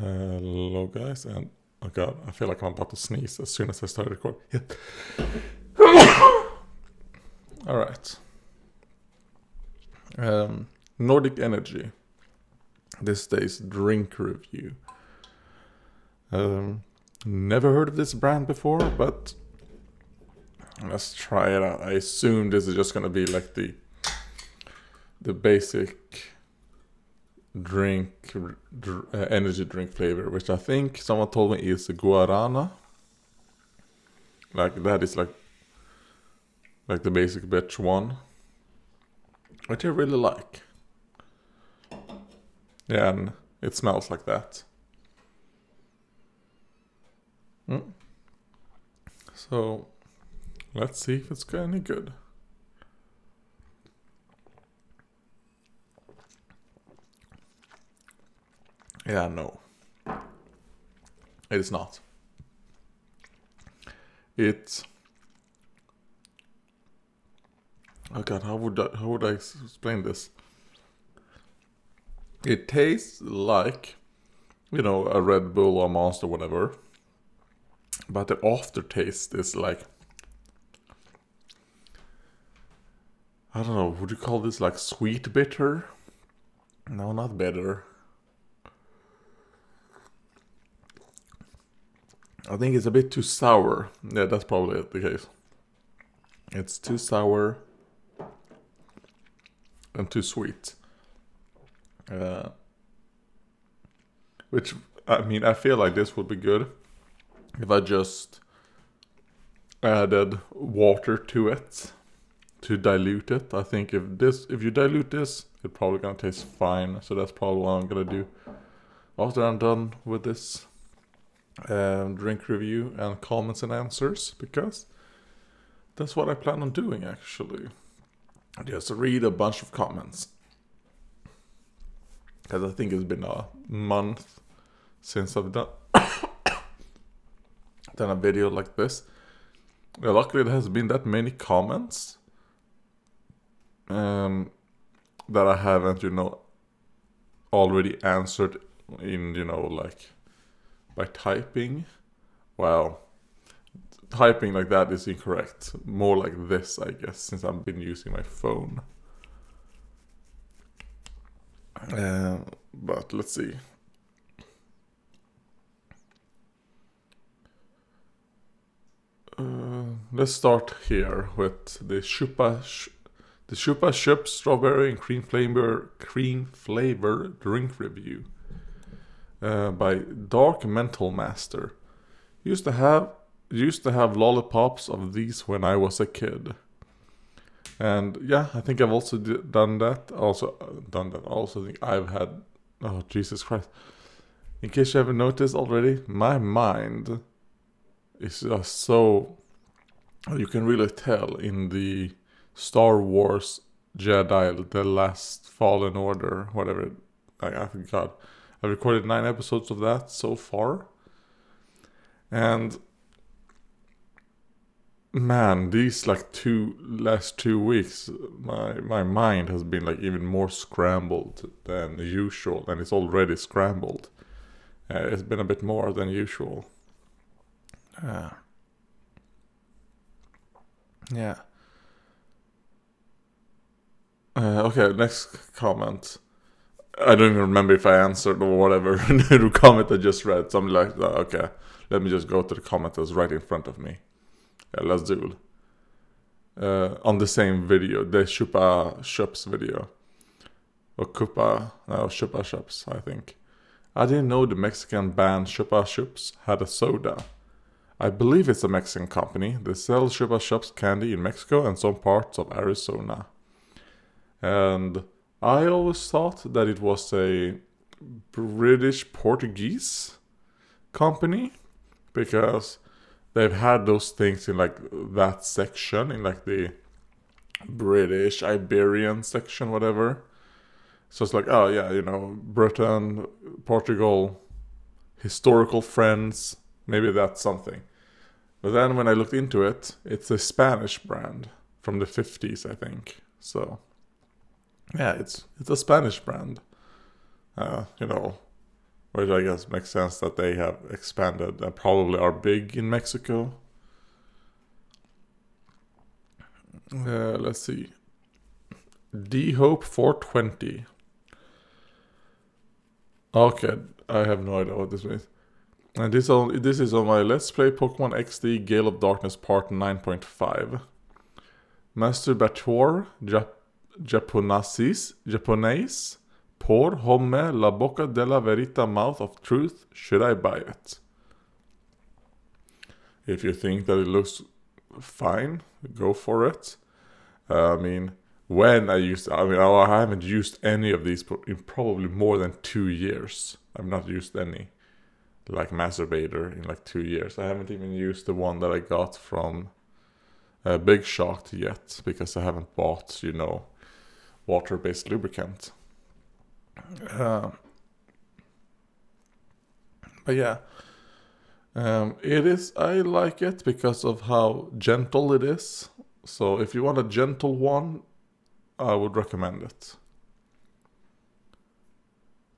Hello, guys, and oh god, I feel like I'm about to sneeze as soon as I start recording. Yeah. All right. Um, Nordic Energy. This day's drink review. Um, never heard of this brand before, but let's try it out. I assume this is just gonna be like the the basic drink dr- uh, energy drink flavor, which I think someone told me is guarana. Like that is like like the basic bitch one, which I really like. Yeah, and it smells like that. Mm. So let's see if it's any good. Yeah, no. It is not. It's. Oh god, how would I, how would I explain this? It tastes like, you know, a Red Bull or Monster, whatever. But the aftertaste is like. I don't know, would you call this like sweet bitter? No, not bitter. I think it's a bit too sour. Yeah, that's probably the case. It's too sour and too sweet. Uh, which, I mean, I feel like this would be good if I just added water to it to dilute it. I think if this, if you dilute this, it's probably gonna taste fine. So that's probably what I'm gonna do after I'm done with this um, drink review and comments and answers because that's what I plan on doing actually. Just read a bunch of comments because I think it's been a month since I've done done a video like this. Luckily, there has been that many comments um, that I haven't, you know, already answered in, you know, like by typing. Well, typing like that is incorrect. More like this, I guess, since I've been using my phone. Uh, but let's see. Uh, let's start here with the Chupa, the Chupa Chup Strawberry and Cream Flavor Cream Flavor Drink Review uh, by Dark Mental Master. Used to have used to have lollipops of these when I was a kid. And yeah, I think I've also done that. Also uh, done that. Also think I've had. Oh Jesus Christ! In case you haven't noticed already, my mind is just so. You can really tell in the Star Wars Jedi, the Last Fallen Order, whatever. I think God, I recorded nine episodes of that so far, and man these like two last two weeks my my mind has been like even more scrambled than usual and it's already scrambled. Uh, it's been a bit more than usual. Uh, yeah. Uh, okay next comment i don't even remember if i answered or whatever the comment i just read something like that okay let me just go to the comment that's right in front of me yeah, let's do it. Uh, on the same video, the Chupa Shops video. Or Cupa, no, Chupa Shops, I think. I didn't know the Mexican band Chupa Chups had a soda. I believe it's a Mexican company. They sell Chupa Chups candy in Mexico and some parts of Arizona. And I always thought that it was a British Portuguese company because they've had those things in like that section in like the British Iberian section, whatever. So it's like, oh yeah, you know, Britain, Portugal, historical friends, maybe that's something. But then when I looked into it, it's a Spanish brand from the 50s, I think. So yeah, it's it's a Spanish brand. Uh, you know, which I guess makes sense that they have expanded and probably are big in Mexico. Uh, let's see. D Hope 420. Okay, I have no idea what this means. And this on this is on my Let's Play Pokemon XD Gale of Darkness Part 9.5. Master Masturbator Jap Japonasis Japonese Por Homme La Boca de la Verita Mouth of Truth Should I buy it? If you think that it looks fine, go for it. Uh, I mean, when I used, I mean, I haven't used any of these in probably more than two years. I've not used any, like Masturbator, in like two years. I haven't even used the one that I got from uh, Big Shot yet because I haven't bought, you know, water-based lubricant. Uh, but yeah, um, it is. I like it because of how gentle it is. So if you want a gentle one, I would recommend it.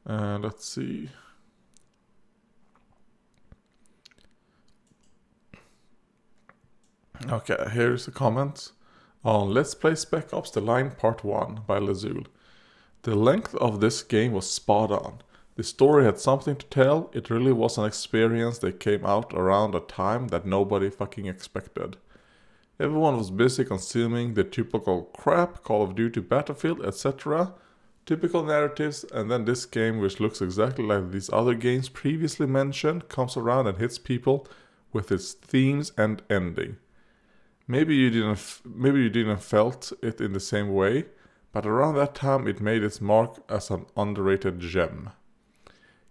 Uh, let's see. Okay, here's a comment on Let's Play Spec Ops The Line Part 1 by Lazul. The length of this game was spot on. The story had something to tell, it really was an experience that came out around a time that nobody fucking expected. Everyone was busy consuming the typical crap, Call of Duty, Battlefield, etc. Typical narratives, and then this game, which looks exactly like these other games previously mentioned, comes around and hits people with its themes and ending. Maybe you didn't, maybe you didn't felt it in the same way, but around that time it made its mark as an underrated gem.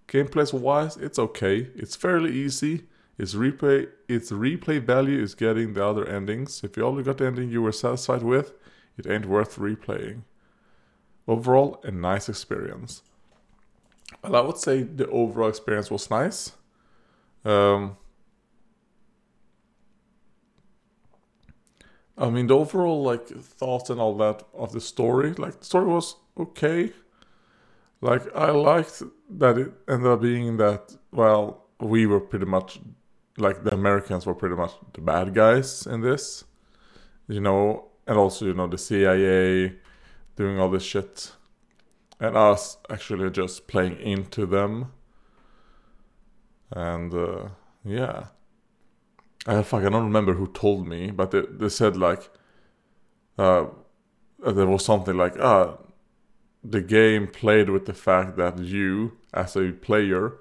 Gameplay wise, it's okay. It's fairly easy. Its replay, its replay value is getting the other endings. If you only got the ending you were satisfied with, it ain't worth replaying. Overall, a nice experience. Well, I would say the overall experience was nice. Um, I mean, the overall like thoughts and all that of the story, like the story was okay. Like I liked that it ended up being that well, we were pretty much like the Americans were pretty much the bad guys in this, you know, and also you know the CIA doing all this shit, and us actually just playing into them, and uh, yeah, I fuck I don't remember who told me, but they, they said like, uh, there was something like ah, the game played with the fact that you as a player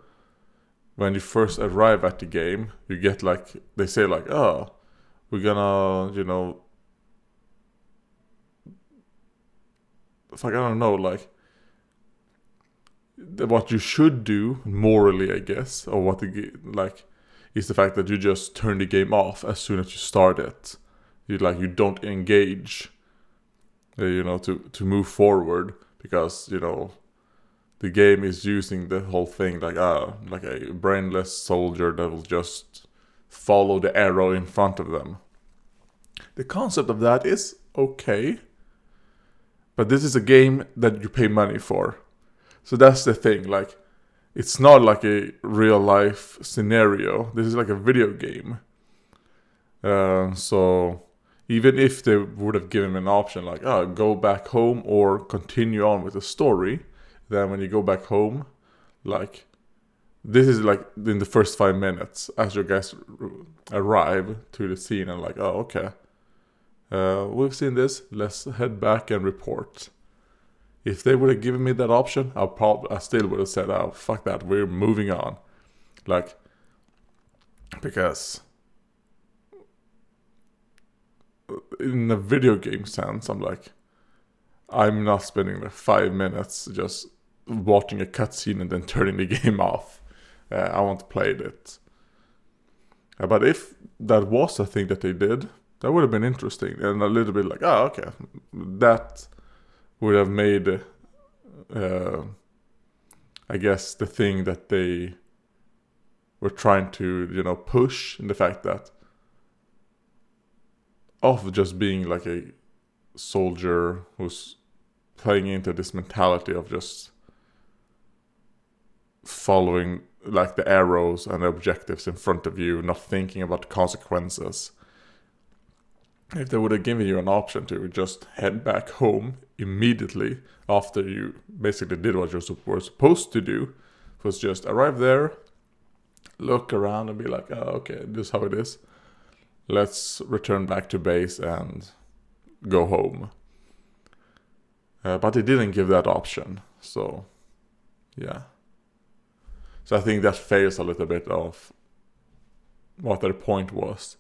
when you first arrive at the game, you get like they say like, oh, we're gonna, you know, like I don't know, like what you should do morally, I guess, or what the like is the fact that you just turn the game off as soon as you start it. You like you don't engage, uh, you know, to to move forward because you know the game is using the whole thing like uh like a brainless soldier that will just follow the arrow in front of them. The concept of that is okay, but this is a game that you pay money for. So that's the thing, like it's not like a real life scenario. This is like a video game. Uh, so even if they would have given me an option like, oh, go back home or continue on with the story, then when you go back home, like this is like in the first five minutes as your guys arrive to the scene and like, oh okay, uh, we've seen this. Let's head back and report. If they would have given me that option, I probably I still would have said, oh fuck that, we're moving on, like because in a video game sense, I'm like, I'm not spending like five minutes just watching a cutscene and then turning the game off. Uh, I want to play it. Uh, but if that was a thing that they did, that would have been interesting and a little bit like, oh, okay, that would have made, uh, I guess, the thing that they were trying to, you know, push in the fact that of just being like a soldier who's playing into this mentality of just following like the arrows and the objectives in front of you, not thinking about consequences. If they would have given you an option to just head back home immediately after you basically did what you were supposed to do, was just arrive there, look around and be like, oh, okay, this is how it is. Let's return back to base and go home. Uh, but they didn't give that option, so yeah. So I think that fails a little bit of what their point was.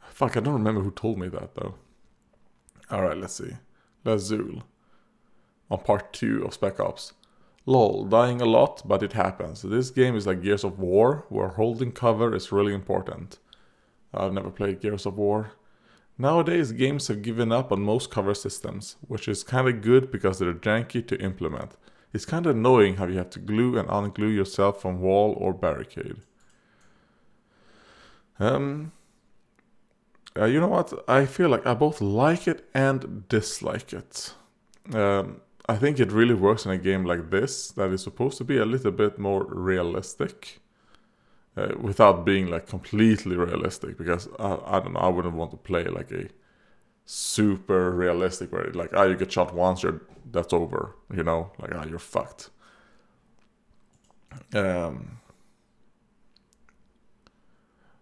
Fuck, I don't remember who told me that though. Alright, let's see. Lazul. On part 2 of Spec Ops. Lol, dying a lot, but it happens. This game is like Gears of War, where holding cover is really important. I've never played Gears of War. Nowadays, games have given up on most cover systems, which is kinda good because they're janky to implement. It's kinda annoying how you have to glue and unglue yourself from wall or barricade. Um, uh, you know what? I feel like I both like it and dislike it. Um, I think it really works in a game like this that is supposed to be a little bit more realistic. Uh, without being like completely realistic because I, don't know I wouldn't want to play like a super realistic where like ah you get shot once you're that's over you know like ah you're fucked um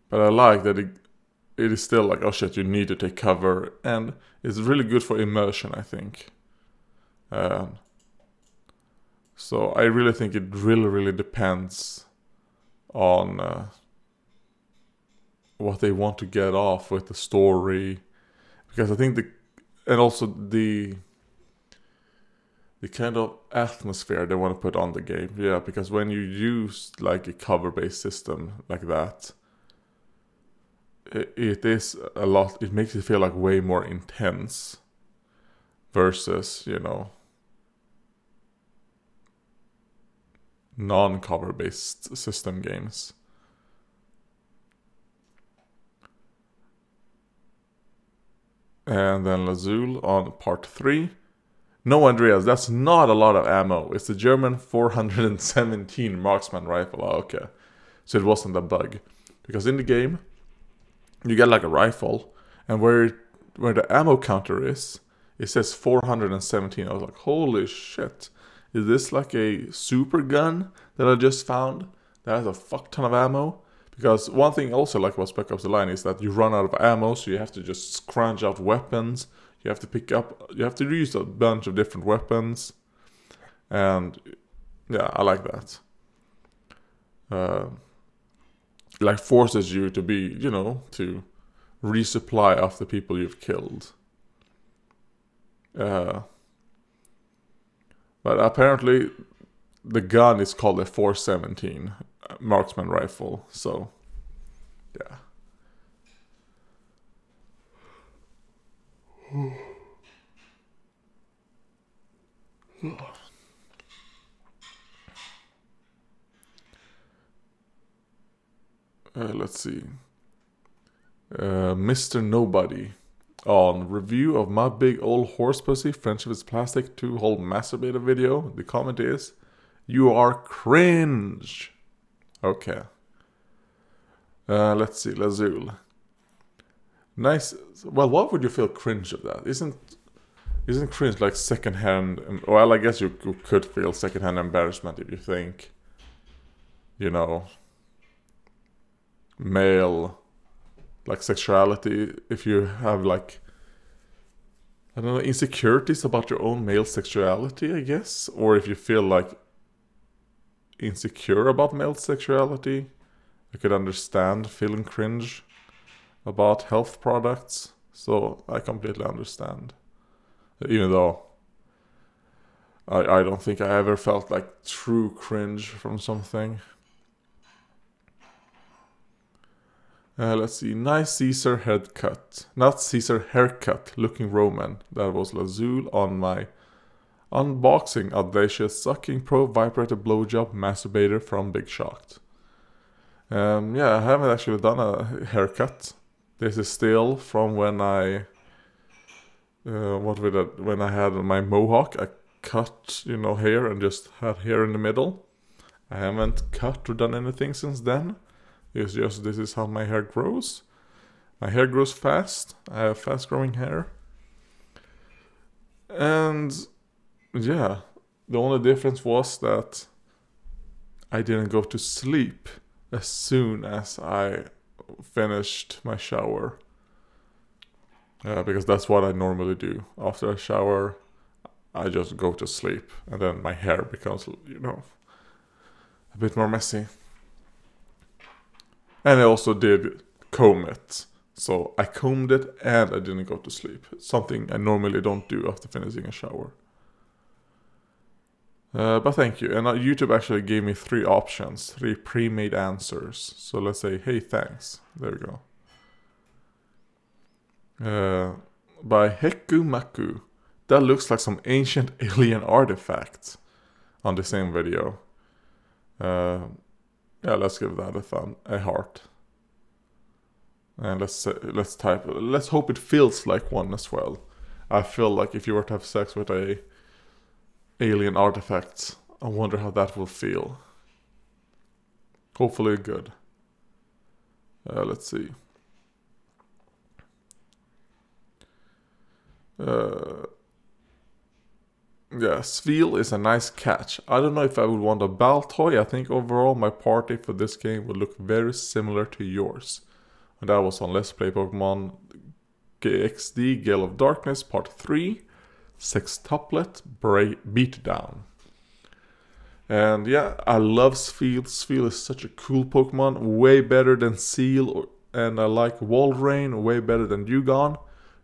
but I like that it, it is still like oh shit you need to take cover. And it's really good for immersion I think. Um, so I really think it really, really depends on uh, what they want to get off with the story, because I think the and also the the kind of atmosphere they want to put on the game. Yeah, because when you use like a cover-based system like that, it, is a lot. It makes it feel like way more intense versus you know non-cover based system games. And then Lazul on part 3. No, Andreas, that's not a lot of ammo. It's the German 417 marksman rifle. Oh, okay. So it wasn't a bug. Because in the game, you get like a rifle, and where where the ammo counter is, it says 417. I was like, holy shit. Is this like a super gun that I just found that has a fuck ton of ammo? Because one thing also like about Spec Ops The Line is that you run out of ammo, so you have to just scrounge out weapons. You have to pick up, you have to use a bunch of different weapons. And yeah, I like that. Uh, like forces you to be, you know, to resupply after people you've killed. Uh, but apparently, the gun is called a 417 marksman rifle. So, yeah. Uh, let's see. Uh, Mr. Nobody on review of my big old horse pussy friendship is plastic two hole masturbator video. The comment is, you are cringe. Okay. Uh, let's see, Lazul. Nice. Well, what would you feel cringe of that? Isn't isn't cringe like secondhand? Well, I guess you could feel secondhand embarrassment if you think, you know, male like sexuality if you have like I don't know insecurities about your own male sexuality, I guess, or if you feel like insecure about male sexuality, I could understand feeling cringe about health products. So I completely understand, even though I I don't think I ever felt like true cringe from something. Uh, let's see. Nice Caesar haircut. Not Caesar haircut. Looking Roman. That was Lazul on my unboxing audacious sucking pro vibrator blowjob masturbator from Big Shocked. Um, yeah, I haven't actually done a haircut. This is still from when I uh, what with it when I had my mohawk. I cut, you know, hair and just had hair in the middle. I haven't cut or done anything since then. It's just this is how my hair grows. My hair grows fast. I have fast growing hair. And yeah, the only difference was that I didn't go to sleep as soon as I finished my shower. Uh, because that's what I normally do. After a shower, I just go to sleep, and then my hair becomes, you know, a bit more messy. And I also did comb it. So I combed it and I didn't go to sleep. Something I normally don't do after finishing a shower. Uh, but thank you. And uh, YouTube actually gave me three options, three pre-made answers. So let's say, hey, thanks. There we go. Uh, by Heku Maku. That looks like some ancient alien artifact on the same video. Uh, yeah, let's give that a thumb, a heart. And let's let's type. Let's hope it feels like one as well. I feel like if you were to have sex with a alien artifact, I wonder how that will feel. Hopefully good. Uh, let's see. Uh, yeah, Spheal is a nice catch. I don't know if I would want a Baltoy. I think overall my party for this game would look very similar to yours. And that was on Let's Play Pokemon XD Gale of Darkness Part 3, Sextuplet Beatdown. And yeah, I love Spheal. Spheal is such a cool Pokemon, way better than Seel, and I like Walrein way better than Dewgong.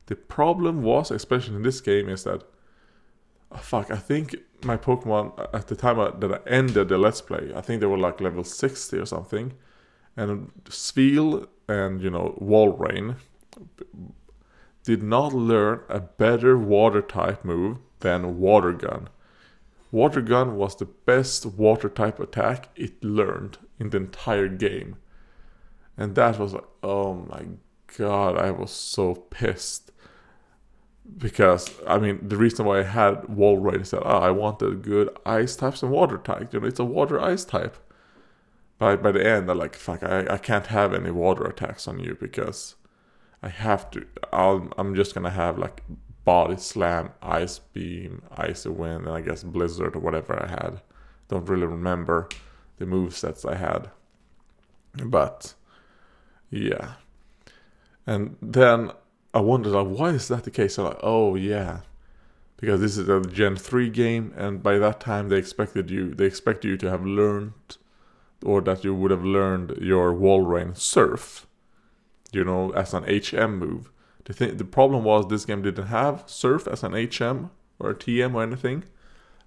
The problem was, especially in this game, is that fuck, I think my Pokemon uh, at the time that I ended the Let's Play, I think they were like level 60 or something. And Spheal and, you know, Walrein did not learn a better water type move than Water Gun. Water Gun was the best water type attack it learned in the entire game. And that was like, oh my god, I was so pissed because I mean the reason why I had wall Walrein is that oh, I wanted good ice types and water type. You know, it's a water ice type. But by the end, I'm like, fuck, I, I can't have any water attacks on you because I have to. I'll, I'm just gonna have like body slam, ice beam, icy wind, and I guess blizzard or whatever I had. Don't really remember the move sets I had, but yeah. And then I wondered, like, why is that the case? I'm like, oh yeah, because this is a Gen three game, and by that time they expected you, they expect you to have learned, or that you would have learned your Walrein Surf, you know, as an HM move. The thing, the problem was this game didn't have Surf as an HM or a TM or anything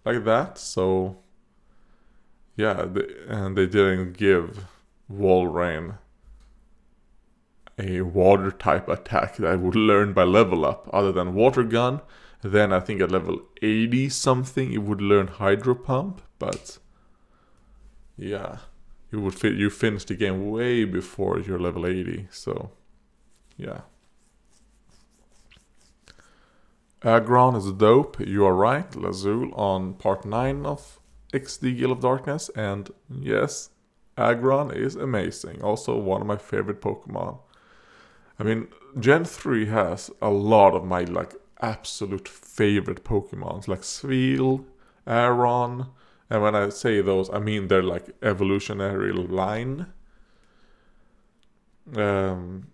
like that, so yeah, they, and they didn't give Walrein a water type attack that I would learn by level up, other than water gun. Then I think at level 80 something it would learn hydro pump, but yeah, you would fit you finish the game way before you're level 80, so yeah. Aggron is dope, you are right, Lazul on part 9 of XD Gale of Darkness, and yes, Aggron is amazing, also one of my favorite Pokemon. I mean, Gen 3 has a lot of my like absolute favorite Pokemons, like Spheal, Aron, and when I say those, I mean their like evolutionary line. Um,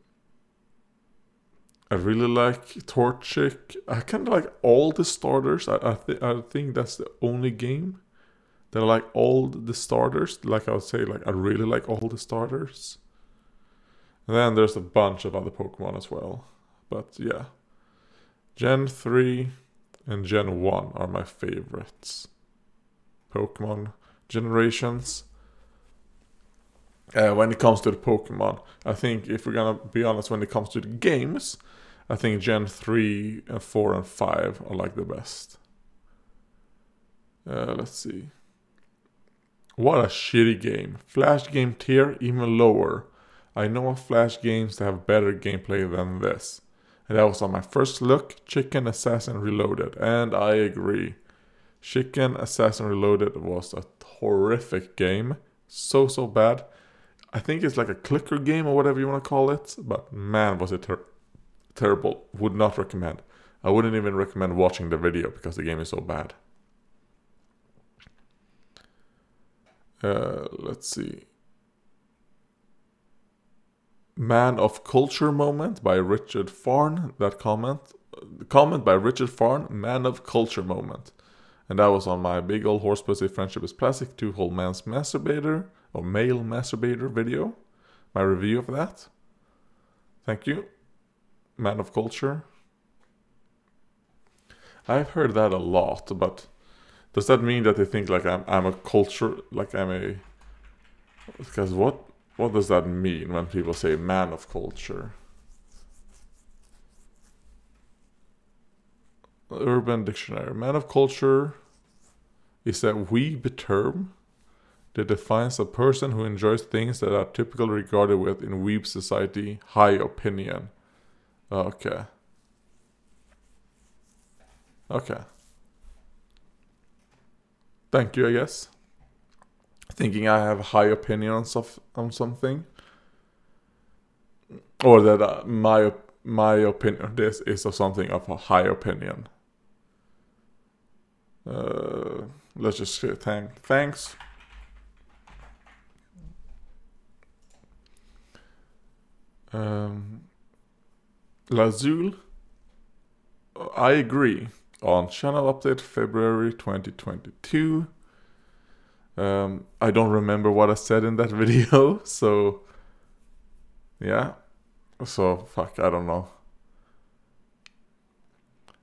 I really like Torchic. I kind of like all the starters. I I, th- I think that's the only game that I like all the starters. Like I would say, like I really like all the starters. And then there's a bunch of other Pokemon as well. But yeah. Gen 3 and Gen 1 are my favorites. Pokemon generations. Uh, when it comes to the Pokemon, I think if we're gonna be honest, when it comes to the games, I think Gen 3 and 4 and 5 are like the best. Uh, let's see. What a shitty game. Flash game tier even lower. I know of Flash games that have better gameplay than this. And that was on my first look, Chicken Assassin Reloaded, and I agree. Chicken Assassin Reloaded was a horrific game. So, so bad. I think it's like a clicker game or whatever you want to call it. But man, was it ter- terrible. Would not recommend. I wouldn't even recommend watching the video because the game is so bad. Uh, let's see. Man of Culture moment by Richard Farn. That comment, comment by Richard Farn, Man of Culture moment, and that was on my big old horse pussy friendship is plastic two whole man's masturbator or male masturbator video. My review of that. Thank you, Man of Culture. I've heard that a lot, but does that mean that they think like I'm I'm a culture like I'm a because what what does that mean when people say man of culture? Urban Dictionary. Man of culture is a weeb term that defines a person who enjoys things that are typically regarded with in weeb society high opinion. Okay. Okay. Thank you, I guess thinking I have a high opinions of on something, or that uh, my my opinion this is of something of a high opinion. Uh, let's just thank thanks. Um, Lazul, I agree. On channel update February 2022. Um, I don't remember what I said in that video, so yeah. So fuck, I don't know.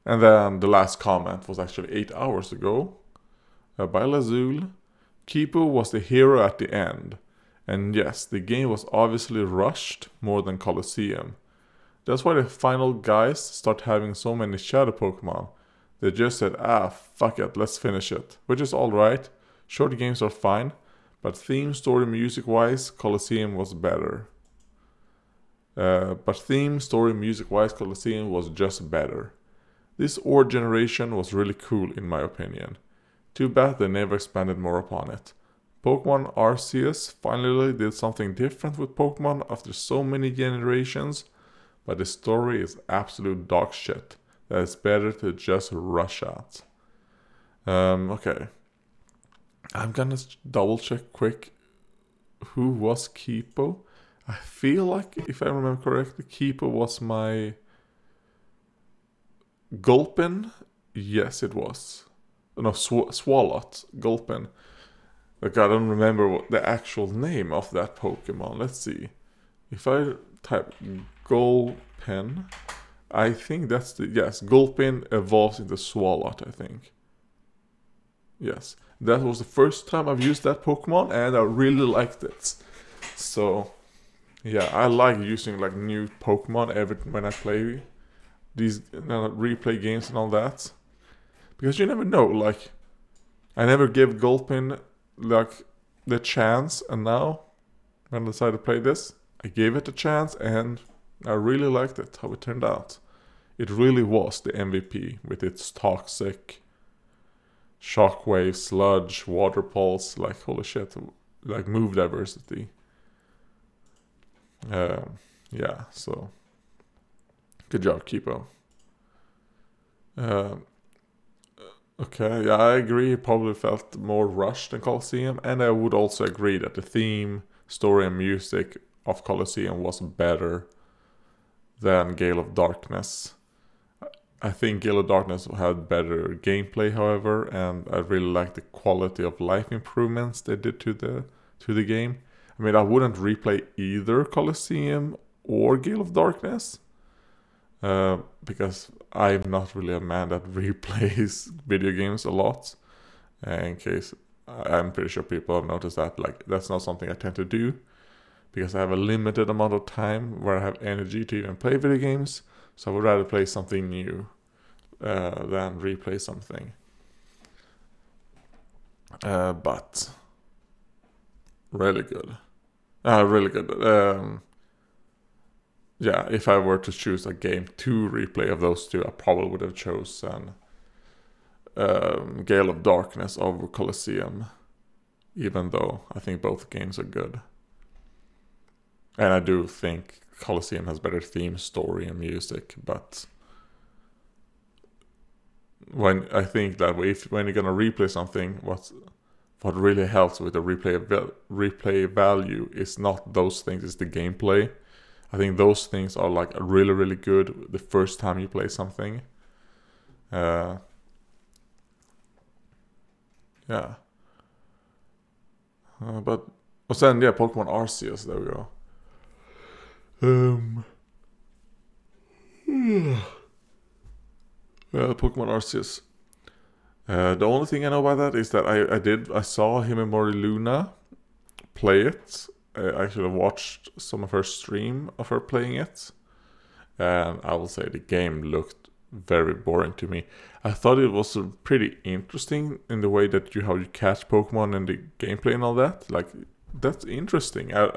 And then the last comment was actually eight hours ago uh, by Lazul. Kipu was the hero at the end. And yes, the game was obviously rushed more than Colosseum. That's why the final guys start having so many shadow Pokemon. They just said, ah, fuck it, let's finish it. Which is alright, Short games are fine, but theme, story, music wise, Colosseum was better. Uh, but theme, story, music wise, Colosseum was just better. This Orre generation was really cool in my opinion. Too bad they never expanded more upon it. Pokemon Arceus finally did something different with Pokemon after so many generations, but the story is absolute dog shit that is better to just rush out. Um, okay, I'm gonna double check quick who was Kipo. I feel like, if I remember correctly, Kipo was my Gulpin. Yes, it was. No, Sw- Swalot. Gulpin. Like, I don't remember what the actual name of that Pokemon. Let's see. If I type Gulpin, I think that's the. Yes, Gulpin evolves into Swalot, I think. Yes. That was the first time I've used that Pokemon and I really liked it. So yeah, I like using like new Pokemon every when I play these you know, replay games and all that. Because you never know, like I never gave Gulpin like the chance and now when I decided to play this, I gave it a chance and I really liked it, how it turned out. It really was the MVP with its toxic shockwave, sludge, water pulse, like holy shit, like move diversity. Uh, yeah, so good job, Kipo. Uh, okay, yeah, I agree. It probably felt more rushed than Colosseum, and I would also agree that the theme, story, and music of Colosseum was better than Gale of Darkness. I think of Darkness had better gameplay, however, and I really like the quality of life improvements they did to the to the game. I mean, I wouldn't replay either Colosseum or Gale of Darkness uh, because I'm not really a man that replays video games a lot. Uh, in case I'm pretty sure people have noticed that, like that's not something I tend to do because I have a limited amount of time where I have energy to even play video games. So I would rather play something new uh, than replay something. Uh, but really good. Uh, really good. Um, yeah, if I were to choose a game to replay of those two, I probably would have chosen um, Gale of Darkness over Colosseum, even though I think both games are good. And I do think Colosseum has better theme, story, and music, but when I think that if when you're gonna replay something, what what really helps with the replay replay value is not those things; it's the gameplay. I think those things are like really really good the first time you play something. Uh, yeah. Uh, but och yeah, Pokemon Arceus, there we go. Um. Uh, Pokemon Arceus. Uh, the only thing I know about that is that I, I did I saw Himemori Luna play it. I actually watched some of her stream of her playing it, and I will say the game looked very boring to me. I thought it was pretty interesting in the way that you how you catch Pokemon and the gameplay and all that. Like that's interesting. I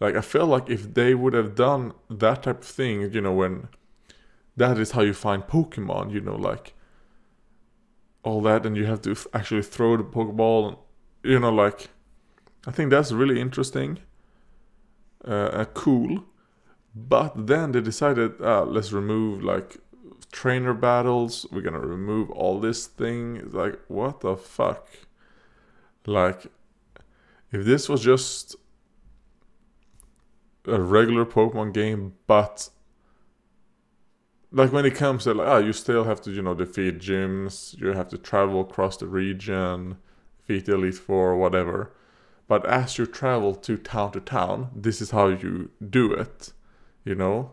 like I feel like if they would have done that type of thing, you know, when that is how you find Pokemon, you know, like all that, and you have to f- actually throw the Pokeball, and, you know, like I think that's really interesting, uh, cool. But then they decided, uh, let's remove like trainer battles. We're gonna remove all this thing. Like, what the fuck? Like, if this was just a regular Pokemon game, but like when it comes to like, oh, you still have to, you know, defeat gyms, you have to travel across the region, defeat the Elite Four, whatever. But as you travel to town to town, this is how you do it, you know?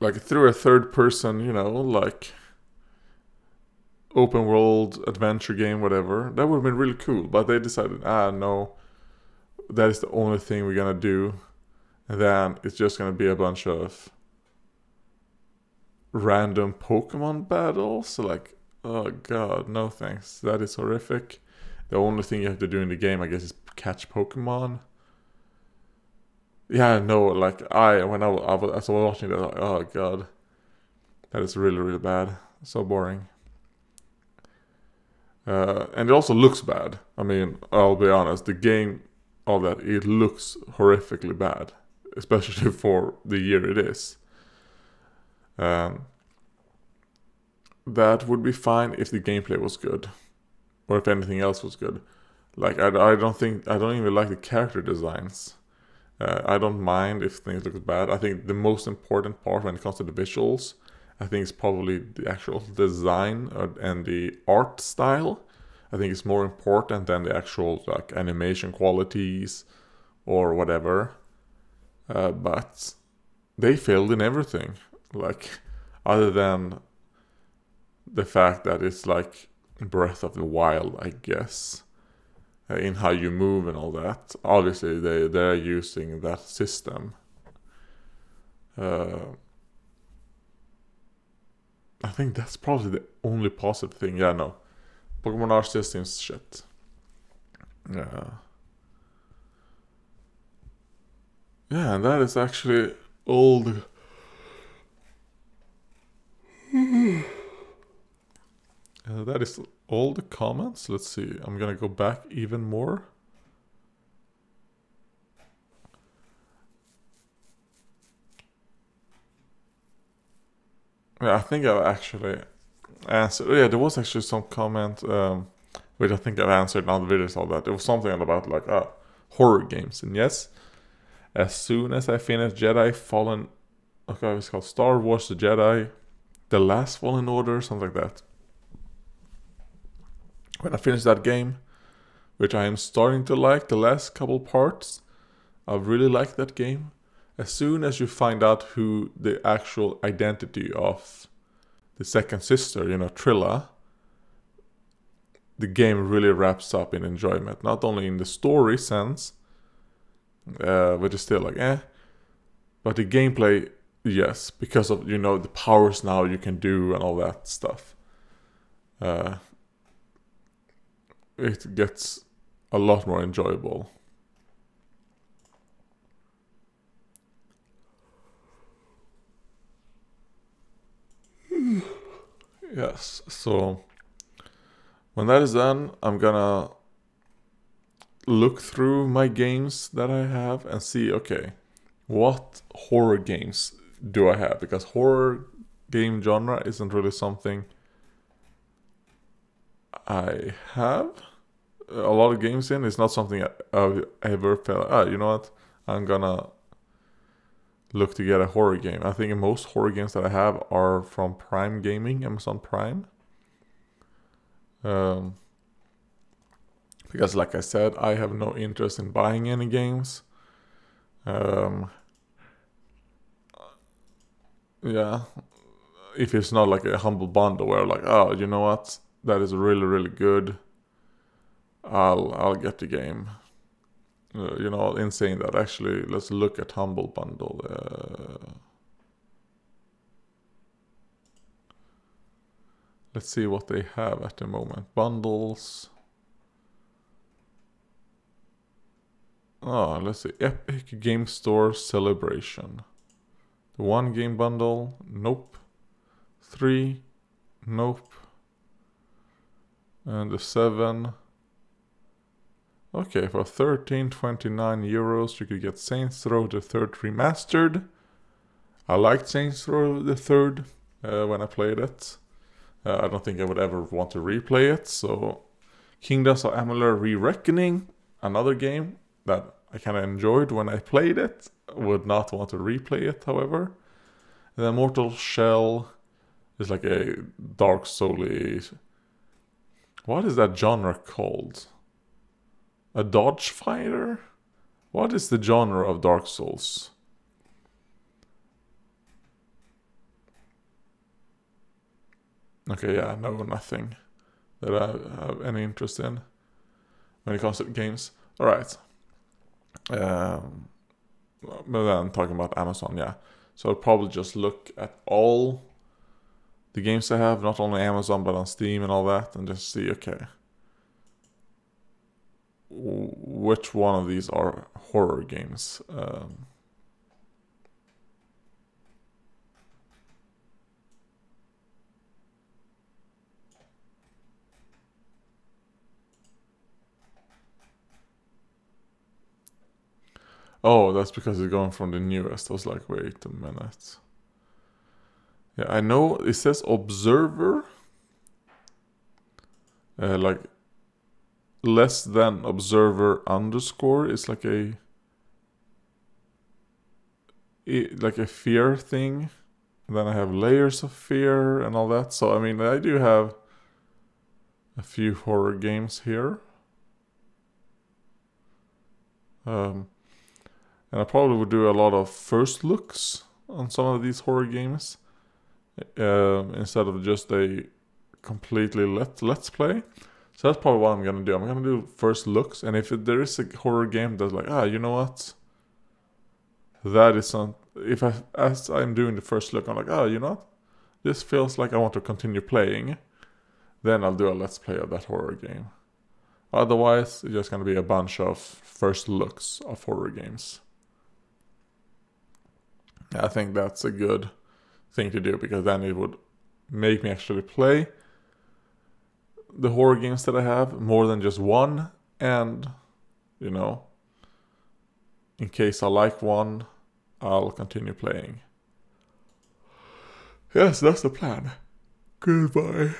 Like through a third person, you know, like open world adventure game, whatever. That would have been really cool. But they decided, ah, no, that is the only thing we're gonna do. And then it's just gonna be a bunch of random Pokemon battles. Like, oh god, no thanks. That is horrific. The only thing you have to do in the game, I guess, is catch Pokemon. Yeah, no, like I when I, I was, I was watching that, like, oh god, that is really really bad. So boring. Uh, and it also looks bad. I mean, I'll be honest, the game, all that, it looks horrifically bad, especially for the year it is. Um, that would be fine if the gameplay was good, or if anything else was good. Like I, I don't think I don't even like the character designs. Uh, I don't mind if things look bad. I think the most important part when it comes to the visuals, I think is probably the actual design and the art style. I think it's more important than the actual like animation qualities or whatever. Uh, but they failed in everything like other than the fact that it's like Breath of the Wild, I guess, uh, in how you move and all that. Obviously, they they're using that system. Uh, I think that's probably the only positive thing. Yeah, no, Pokemon Arceus seems shit. Yeah. Yeah, and that is actually old uh, that is all the comments. Let's see. I'm gonna go back even more. Yeah, I think I've actually answered. Yeah, there was actually some comment, um, which I think I've answered in other videos. All that it was something about like uh, horror games, and yes, as soon as I finished Jedi Fallen, okay, it's called Star Wars: The Jedi the last Fallen Order, something like that. When I finished that game, which I am starting to like the last couple parts, I really like that game. As soon as you find out who the actual identity of the second sister, you know, Trilla, the game really wraps up in enjoyment. Not only in the story sense, uh, which is still like eh, but the gameplay Yes, because of you know the powers now you can do and all that stuff. Uh, it gets a lot more enjoyable. Yes, so when that is done, I'm gonna look through my games that I have and see okay, what horror games do I have? Because horror game genre isn't really something I have a lot of games in. It's not something I've ever felt, ah, you know what? I'm gonna look to get a horror game. I think most horror games that I have are from Prime Gaming, Amazon Prime. Um, because, like I said, I have no interest in buying any games. Um, yeah, if it's not like a humble bundle where, like, oh, you know what, that is really, really good. I'll I'll get the game. Uh, you know, in saying that, actually, let's look at Humble Bundle. Uh, let's see what they have at the moment. Bundles. Oh, let's see. Epic Game Store Celebration. The one game bundle. Nope. Three. Nope. And the seven. Okay, for 13.29 euros you could get Saints Row the Third Remastered. I liked Saints Row the Third uh, when I played it. Uh, I don't think I would ever want to replay it, so Kingdoms of Amalur Re-Reckoning, another game that I kind of enjoyed when I played it. Would not want to replay it, however. And then Mortal Shell is like a Dark Souls. What is that genre called? A dodge fighter? What is the genre of Dark Souls? Okay, yeah, no, nothing that I have any interest in when it comes to games. Alright. Um, but then talking about Amazon, yeah. So I'll probably just look at all the games I have, not only Amazon but on Steam and all that, and just see, okay, which one of these are horror games. Um, oh, that's because it's going from the newest. I was like, wait a minute. Yeah, I know it says Observer. Uh, like less than observer underscore is like a like a fear thing. And then I have layers of fear and all that. So I mean, I do have a few horror games here. Um, and I probably would do a lot of first looks on some of these horror games uh, instead of just a completely let let's play. So that's probably what I'm gonna do. I'm gonna do first looks, and if there is a horror game that's like, ah, you know what, that is some. If I as I'm doing the first look, I'm like, oh, you know what, this feels like I want to continue playing. Then I'll do a let's play of that horror game. Otherwise, it's just gonna be a bunch of first looks of horror games. I think that's a good thing to do because then it would make me actually play the horror games that I have, more than just one, and you know, in case I like one, I'll continue playing. Yes, that's the plan. Goodbye.